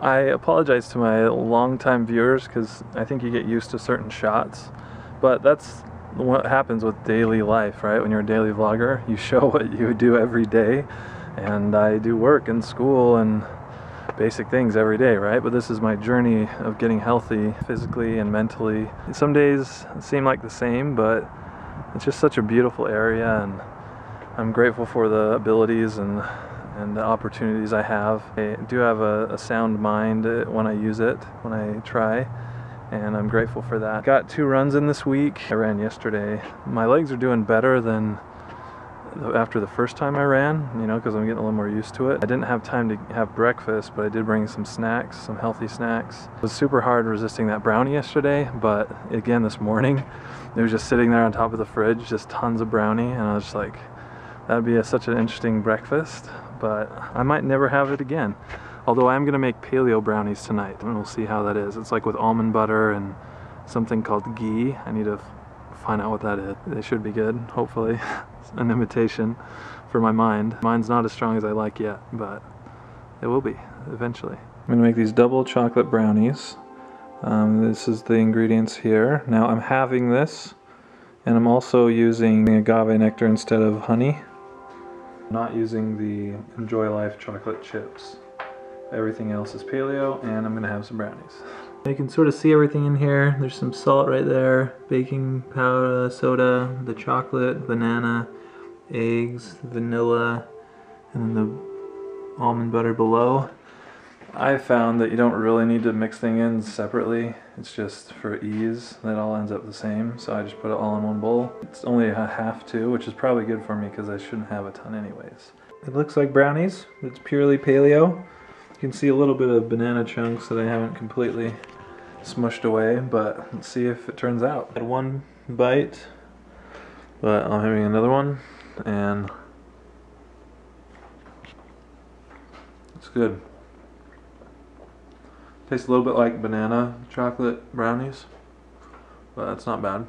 I apologize to my longtime viewers because I think you get used to certain shots, but that's what happens with daily life, right? When you're a daily vlogger, you show what you do every day, and I do work and school and basic things every day, right? But this is my journey of getting healthy physically and mentally. Some days seem like the same, but it's just such a beautiful area and I'm grateful for the abilities and and the opportunities I have. I do have a, a sound mind uh, when I use it, when I try, and I'm grateful for that. Got two runs in this week. I ran yesterday. My legs are doing better than after the first time I ran, you know, because I'm getting a little more used to it. I didn't have time to have breakfast, but I did bring some snacks, some healthy snacks. It was super hard resisting that brownie yesterday, but again this morning, it was just sitting there on top of the fridge, just tons of brownie, and I was just like, that'd be a, such an interesting breakfast, but I might never have it again. Although I am gonna make paleo brownies tonight, and we'll see how that is. It's like with almond butter and something called ghee. I need to find out what that is. They should be good, hopefully. an imitation for my mind. Mine's not as strong as I like yet, but it will be eventually. I'm gonna make these double chocolate brownies. Um, this is the ingredients here. Now I'm having this, and I'm also using agave nectar instead of honey. Not using the Enjoy Life chocolate chips. Everything else is paleo, and I'm gonna have some brownies. You can sort of see everything in here. There's some salt right there, baking powder, soda, the chocolate, banana, eggs, vanilla, and then the almond butter below. I found that you don't really need to mix things in separately. It's just for ease that all ends up the same. So I just put it all in one bowl. It's only a half too, which is probably good for me because I shouldn't have a ton anyways. It looks like brownies. It's purely paleo. You can see a little bit of banana chunks that I haven't completely smushed away, but let's see if it turns out. I had one bite, but I'm having another one and it's good. Tastes a little bit like banana chocolate brownies, but that's not bad.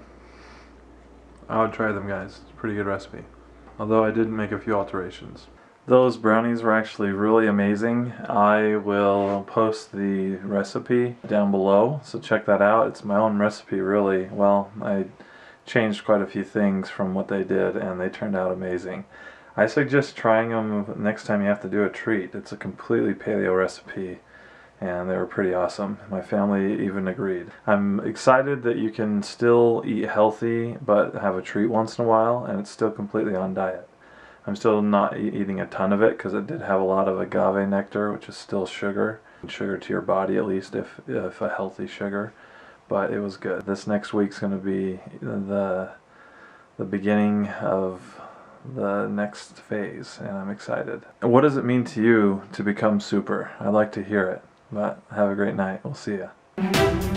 I would try them guys, it's a pretty good recipe. Although I did make a few alterations. Those brownies were actually really amazing. I will post the recipe down below, so check that out. It's my own recipe really. Well, I changed quite a few things from what they did and they turned out amazing. I suggest trying them next time you have to do a treat. It's a completely paleo recipe and they were pretty awesome. My family even agreed. I'm excited that you can still eat healthy but have a treat once in a while and it's still completely on diet. I'm still not e eating a ton of it because it did have a lot of agave nectar which is still sugar. Sugar to your body at least if, if a healthy sugar but it was good. This next week's going to be the the beginning of the next phase and I'm excited. What does it mean to you to become super? I'd like to hear it. But have a great night. We'll see ya.